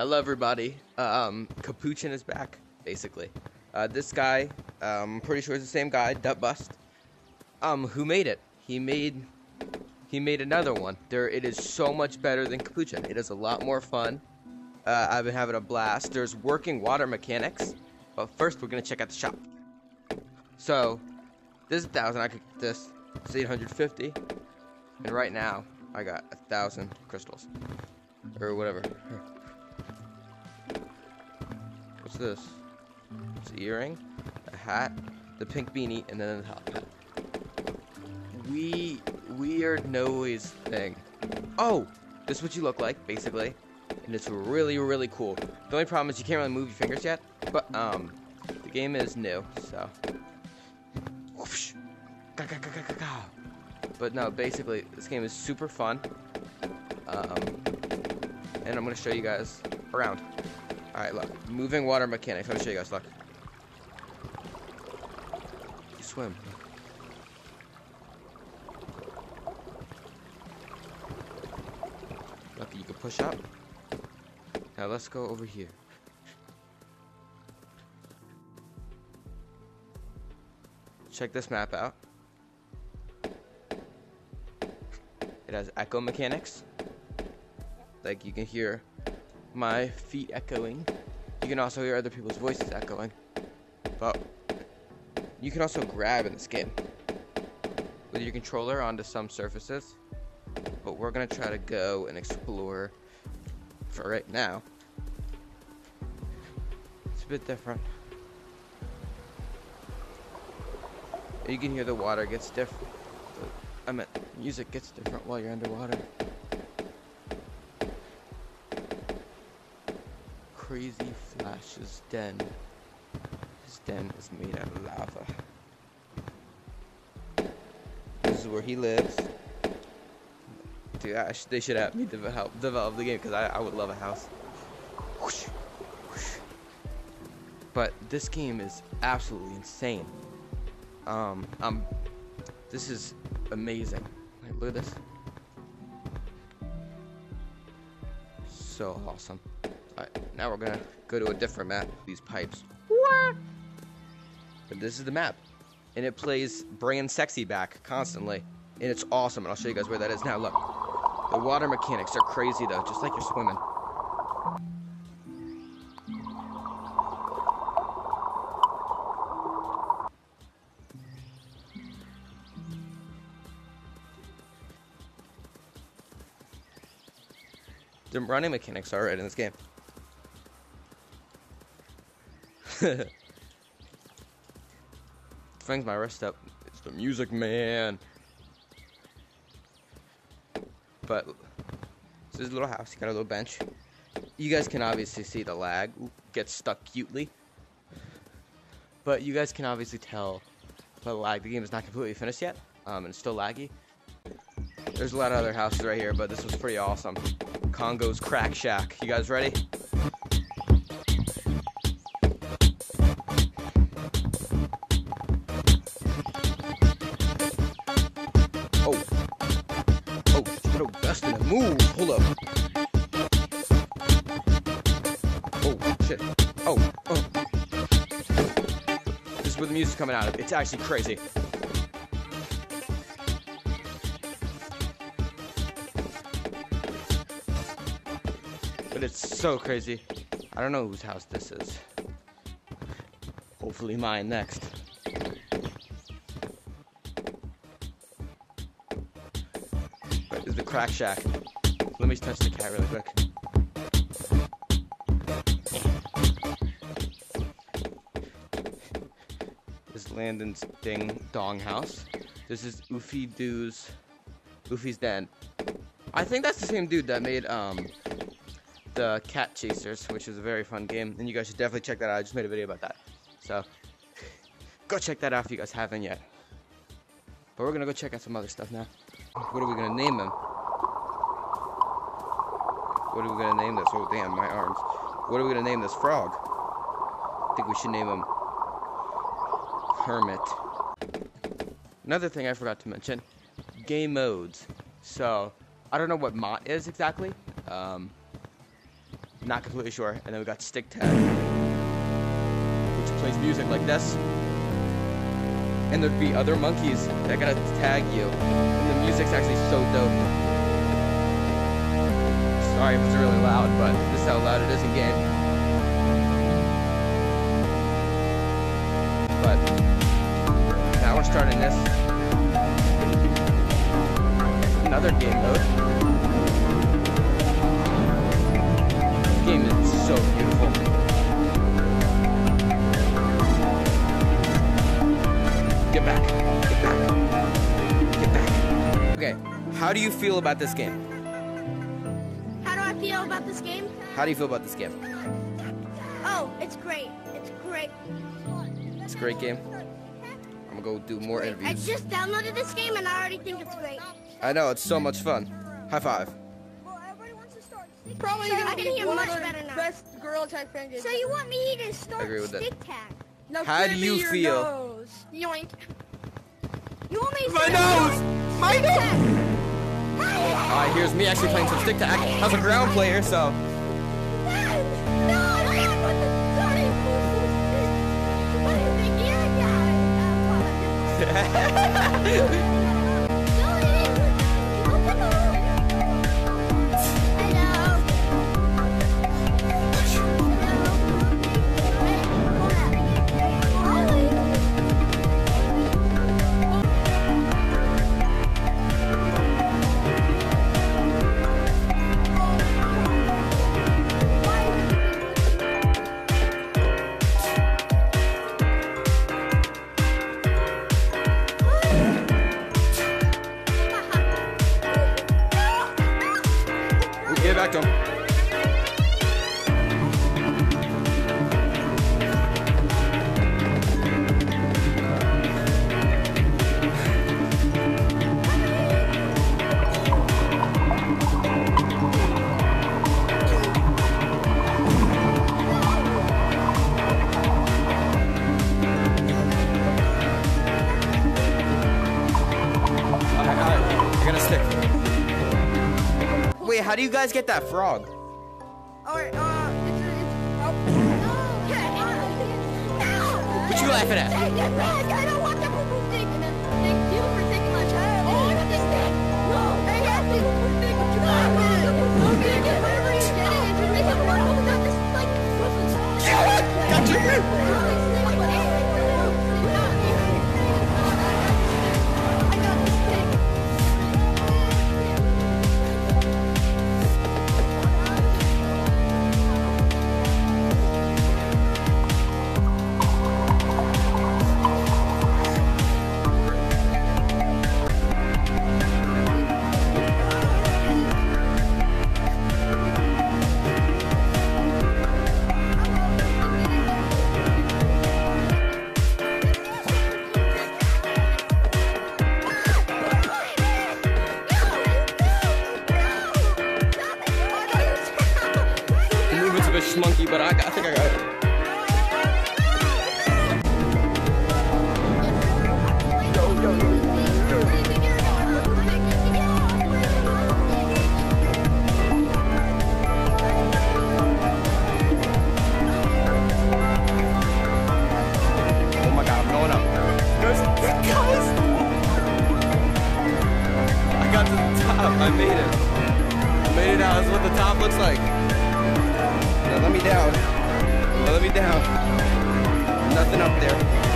Hello, everybody. Um, Capuchin is back, basically. Uh, this guy, um, I'm pretty sure is the same guy, Bust. Um, who made it? He made, he made another one. There, it is so much better than Capuchin. It is a lot more fun. Uh, I've been having a blast. There's working water mechanics, but first we're gonna check out the shop. So, this is a thousand. I could this. It's 850, and right now I got a thousand crystals, or whatever. This? It's an earring, a hat, the pink beanie, and then the top hat. We weird noise thing. Oh, this is what you look like, basically. And it's really, really cool. The only problem is you can't really move your fingers yet. But um the game is new, so. But no, basically this game is super fun. Um and I'm gonna show you guys around. Alright, look. Moving water mechanics. Let me show you guys, look. You swim. Look, you can push up. Now let's go over here. Check this map out. It has echo mechanics. Like you can hear my feet echoing. You can also hear other people's voices echoing. But you can also grab in this game with your controller onto some surfaces. But we're gonna try to go and explore for right now. It's a bit different. You can hear the water gets different. I meant music gets different while you're underwater. Crazy Flash's den. His den is made out of lava. This is where he lives. Dude, sh they should have me de help develop the game because I, I would love a house. Whoosh, whoosh. But this game is absolutely insane. Um, um, this is amazing. Like, look at this. So awesome. Alright, now we're gonna go to a different map. These pipes. But this is the map. And it plays Brand Sexy back constantly. And it's awesome. And I'll show you guys where that is now. Look. The water mechanics are crazy though, just like you're swimming. The running mechanics are right in this game. Things my wrist up. It's the music man. But this is a little house. You got a little bench. You guys can obviously see the lag gets stuck cutely. But you guys can obviously tell the lag. The game is not completely finished yet. Um, and it's still laggy. There's a lot of other houses right here, but this was pretty awesome. Congo's Crack Shack. You guys ready? Move. Hold up. Oh, shit. Oh, oh. This is where the music's coming out of. It's actually crazy. But it's so crazy. I don't know whose house this is. Hopefully mine next. Is the crack shack. Let me touch the cat really quick. This is Landon's ding dong house. This is Oofy Doo's Oofy's den. I think that's the same dude that made um the Cat Chasers, which is a very fun game, and you guys should definitely check that out. I just made a video about that. So go check that out if you guys haven't yet. But we're gonna go check out some other stuff now. What are we gonna name them? What are we gonna name this? Oh damn, my arms. What are we gonna name this frog? I think we should name him Hermit. Another thing I forgot to mention, game modes. So I don't know what Mott is exactly. Um, Not completely sure. And then we got stick tag, which plays music like this. And there'd be other monkeys that gotta tag you. And the music's actually so dope. Sorry if it's really loud, but this is how loud it is in game. But now we're starting this. Another game mode. game is so beautiful. Get back. Get back. Get back. Okay, how do you feel about this game? About this game? How do you feel about this game? Oh, it's great. It's great. It's a great game. I'm gonna go do more I interviews. just downloaded this game and I already think it's great. I know, it's so much fun. High five. Probably So gonna I can hear one much of better now. best gorilla tag fan games. So you want me to start I agree with that. stick tag? Now How do you feel? nose. Yoink. You want me to My nose! My nose! Alright, here's me actually playing some stick tag. I was a ground player, so. No, Wait, how do you guys get that frog? Alright, uh, it's, it's, What you laughing at? Top. I made it. I made it out. That's what the top looks like. Now let me down. Now let me down. Nothing up there.